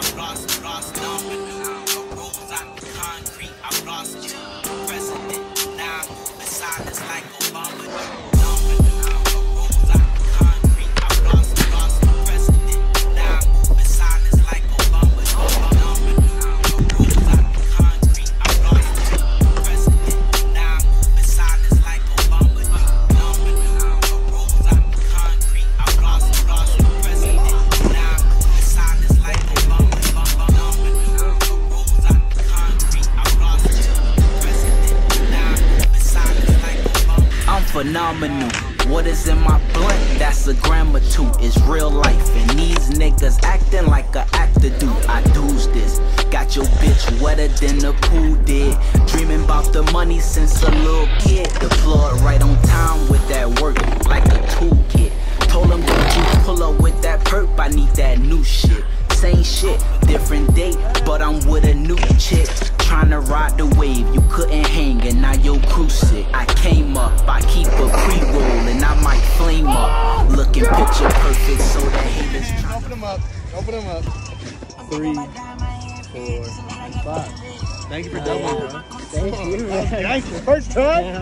I'm lost, lost, lost. Phenomenal. What is in my blunt? That's a gram or two. It's real life. And these niggas acting like a actor do. I do's this. Got your bitch wetter than the pool did. Dreaming about the money since a little kid. Deployed right on time with that work like a toolkit. Told him, don't you pull up with that perp? I need that new shit. Same shit, different date, but I'm with a new chick. Tryna ride the wave, picture perfect, so the haters try. Open them up. Open them up. Three, four, and five. Thank you for doubling, bro. Thank you, man. Nice. First time.